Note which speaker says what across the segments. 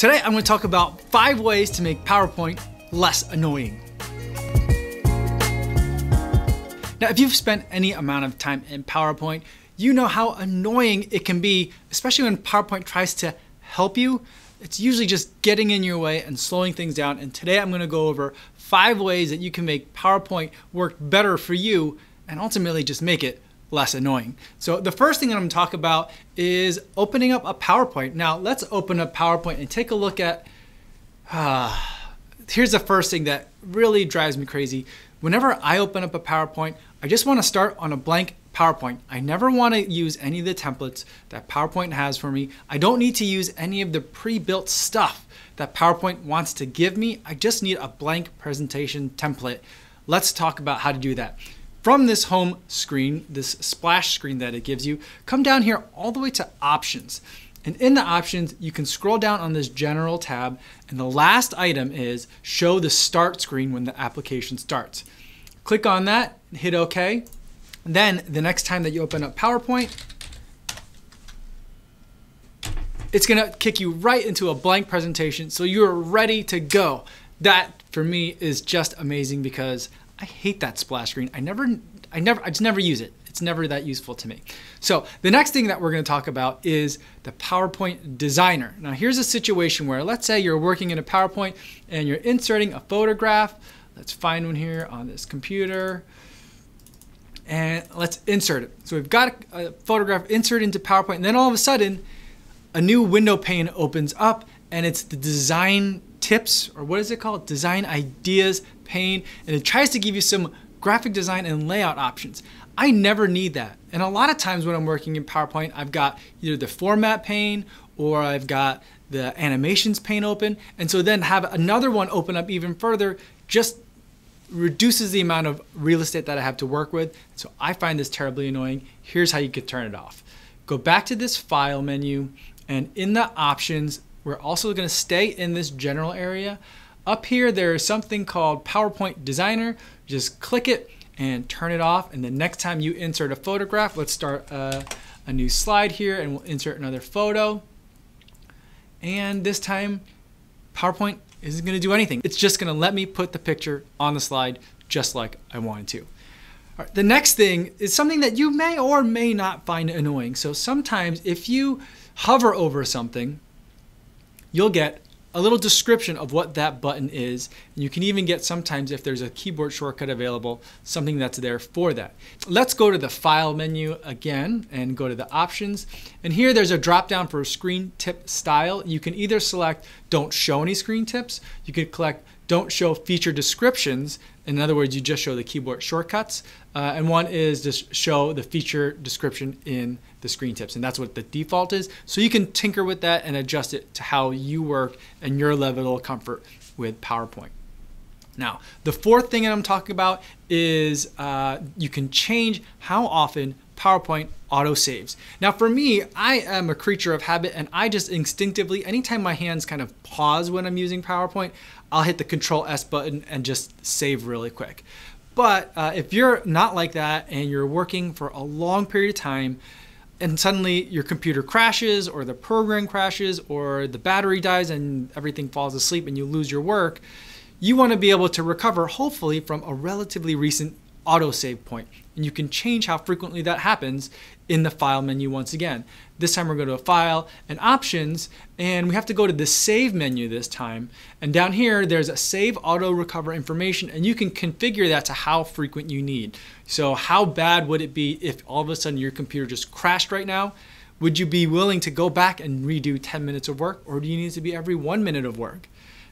Speaker 1: Today I'm going to talk about five ways to make PowerPoint less annoying. Now, if you've spent any amount of time in PowerPoint, you know how annoying it can be, especially when PowerPoint tries to help you. It's usually just getting in your way and slowing things down. And today I'm going to go over five ways that you can make PowerPoint work better for you and ultimately just make it less annoying. So the first thing that I'm gonna talk about is opening up a PowerPoint. Now let's open up PowerPoint and take a look at, uh, here's the first thing that really drives me crazy. Whenever I open up a PowerPoint, I just wanna start on a blank PowerPoint. I never wanna use any of the templates that PowerPoint has for me. I don't need to use any of the pre-built stuff that PowerPoint wants to give me. I just need a blank presentation template. Let's talk about how to do that. From this home screen, this splash screen that it gives you, come down here all the way to options. And in the options, you can scroll down on this general tab and the last item is show the start screen when the application starts. Click on that, hit okay. Then the next time that you open up PowerPoint, it's gonna kick you right into a blank presentation so you're ready to go. That for me is just amazing because I hate that splash screen. I never, I never, I just never use it. It's never that useful to me. So the next thing that we're going to talk about is the PowerPoint Designer. Now here's a situation where let's say you're working in a PowerPoint and you're inserting a photograph. Let's find one here on this computer and let's insert it. So we've got a photograph inserted into PowerPoint and then all of a sudden a new window pane opens up and it's the design tips or what is it called? Design ideas pane and it tries to give you some graphic design and layout options. I never need that. And a lot of times when I'm working in PowerPoint, I've got either the format pane or I've got the animations pane open. And so then have another one open up even further just reduces the amount of real estate that I have to work with. So I find this terribly annoying. Here's how you could turn it off. Go back to this file menu and in the options, we're also gonna stay in this general area. Up here, there is something called PowerPoint Designer. Just click it and turn it off. And the next time you insert a photograph, let's start a, a new slide here and we'll insert another photo. And this time, PowerPoint isn't gonna do anything. It's just gonna let me put the picture on the slide just like I wanted to. the next thing is something that you may or may not find annoying. So sometimes if you hover over something, you'll get a little description of what that button is. And you can even get sometimes if there's a keyboard shortcut available, something that's there for that. Let's go to the file menu again and go to the options. And here there's a drop down for screen tip style. You can either select don't show any screen tips. You could collect don't show feature descriptions. In other words, you just show the keyboard shortcuts. Uh, and one is just show the feature description in the screen tips. And that's what the default is. So you can tinker with that and adjust it to how you work and your level of comfort with PowerPoint. Now, the fourth thing that I'm talking about is uh, you can change how often PowerPoint auto saves. Now for me, I am a creature of habit and I just instinctively, anytime my hands kind of pause when I'm using PowerPoint, I'll hit the control S button and just save really quick. But uh, if you're not like that and you're working for a long period of time and suddenly your computer crashes or the program crashes or the battery dies and everything falls asleep and you lose your work, you want to be able to recover hopefully from a relatively recent autosave point. And you can change how frequently that happens in the file menu once again. This time we're going to file and options and we have to go to the save menu this time. And down here there's a save auto recover information and you can configure that to how frequent you need. So how bad would it be if all of a sudden your computer just crashed right now? Would you be willing to go back and redo 10 minutes of work or do you need to be every one minute of work?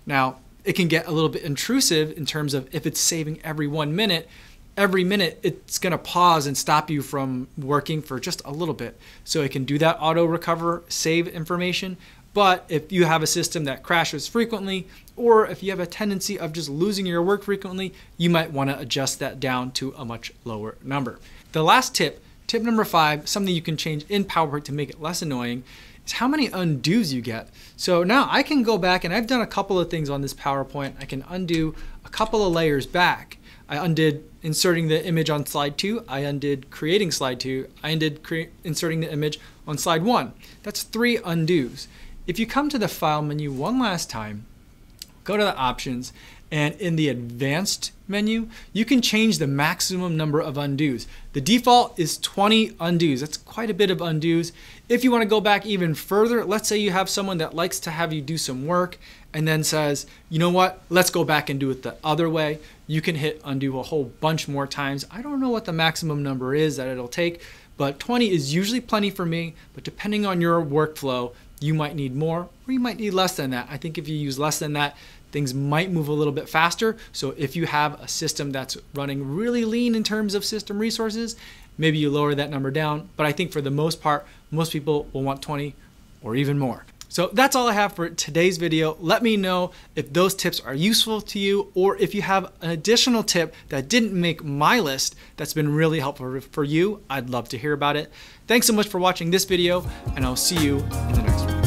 Speaker 1: Now, it can get a little bit intrusive in terms of if it's saving every one minute, every minute it's going to pause and stop you from working for just a little bit. So it can do that auto recover, save information. But if you have a system that crashes frequently, or if you have a tendency of just losing your work frequently, you might want to adjust that down to a much lower number. The last tip, tip number five, something you can change in PowerPoint to make it less annoying, is how many undos you get. So now I can go back and I've done a couple of things on this PowerPoint. I can undo a couple of layers back. I undid inserting the image on slide two. I undid creating slide two. I undid inserting the image on slide one. That's three undos. if you come to the file menu one last time, go to the options, and in the advanced menu, you can change the maximum number of undos. The default is 20 undos. That's quite a bit of undos. If you want to go back even further, let's say you have someone that likes to have you do some work and then says, you know what, let's go back and do it the other way. You can hit undo a whole bunch more times. I don't know what the maximum number is that it'll take, but 20 is usually plenty for me. But depending on your workflow, you might need more or you might need less than that. I think if you use less than that, things might move a little bit faster. So if you have a system that's running really lean in terms of system resources, maybe you lower that number down. But I think for the most part, most people will want 20 or even more. So that's all I have for today's video. Let me know if those tips are useful to you or if you have an additional tip that didn't make my list that's been really helpful for you. I'd love to hear about it. Thanks so much for watching this video and I'll see you in the next one.